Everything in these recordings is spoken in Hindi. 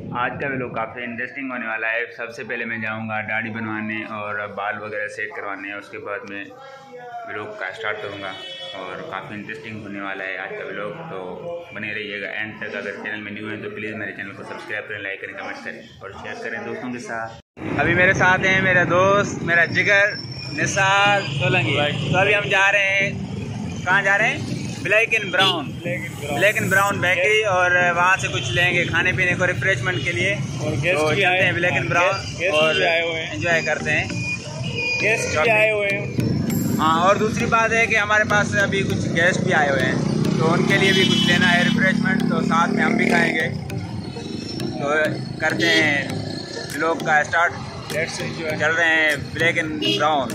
आज का व्लॉग काफ़ी इंटरेस्टिंग होने वाला है। सबसे पहले मैं जाऊँगा दाढ़ी बनवाने और बाल वगैरह सेट करवाने उसके बाद मैं व्लॉग का स्टार्ट करूँगा और काफ़ी इंटरेस्टिंग होने वाला है आज का व्लॉग तो बने रहिएगा एंड तक। अगर चैनल में न्यू है तो प्लीज़ मेरे चैनल को सब्सक्राइब करें लाइक करें कमेंट करें और शेयर करें दोस्तों के साथ। अभी मेरे साथ हैं मेरा दोस्त मेरा जिगर निसार सोलंगी तो अभी हम जा रहे हैं। कहाँ जा रहे हैं? Black and brown. Black and brown bakery और वहाँ से कुछ लेंगे खाने पीने को रिफ्रेशमेंट के लिए। और गेस्ट तो भी आए हैं ब्लैक एंड ब्राउन और आए हुए हैं। एंजॉय करते हैं। गेस्ट भी आए हुए हैं। हाँ और दूसरी बात है कि हमारे पास अभी कुछ गेस्ट भी आए हुए हैं। तो उनके लिए भी कुछ लेना है रिफ्रेशमेंट तो साथ में हम भी खाएँगे। तो करते हैं लोग का स्टार्ट चल रहे हैं black and brown.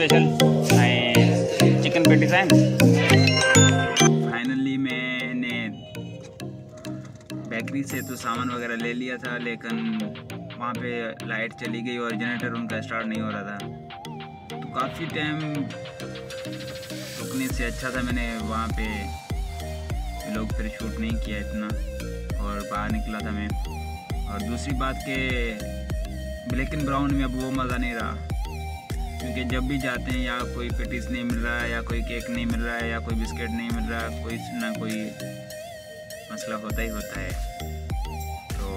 Special chicken patties हैं फाइनली मैंने बेकरी से तो सामान वगैरह ले लिया था, लेकिन वहाँ पे लाइट चली गई और जनरेटर उनका स्टार्ट नहीं हो रहा था। तो काफ़ी टाइम रुकने से अच्छा था मैंने वहाँ पे लोग फिर शूट नहीं किया इतना, और बाहर निकला था मैं। और दूसरी बात के ब्लैक एंड ब्राउन में अब वो मज़ा नहीं रहा। क्योंकि जब भी जाते हैं, या कोई पेटिस नहीं मिल रहा है या कोई केक नहीं मिल रहा है या कोई बिस्किट नहीं मिल रहा, कोई ना कोई मसला होता ही होता है। तो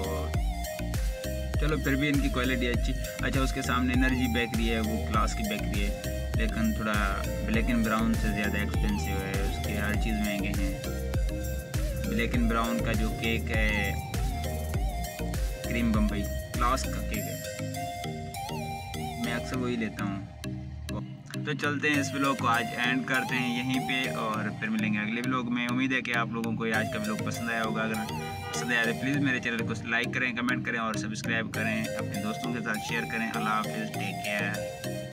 चलो फिर भी इनकी क्वालिटी अच्छी। अच्छा उसके सामने एनर्जी बेकरी है, वो क्लास की बेकरी है। लेकिन थोड़ा ब्लैक एंड ब्राउन से ज़्यादा एक्सपेंसिव है, उसके हर चीज़ महँगे हैं। ब्लैक एंड ब्राउन का जो केक है, क्रीम बम्बई क्लास का केक है। अक्सर वही लेता हूँ। तो चलते हैं इस ब्लॉग को आज एंड करते हैं यहीं पे और फिर मिलेंगे अगले ब्लॉग में। उम्मीद है कि आप लोगों को आज का ब्लॉग पसंद आया होगा। अगर पसंद आया तो प्लीज़ मेरे चैनल को लाइक करें कमेंट करें और सब्सक्राइब करें। अपने दोस्तों के साथ शेयर करें। अल्लाह हाफिज़ टेक केयर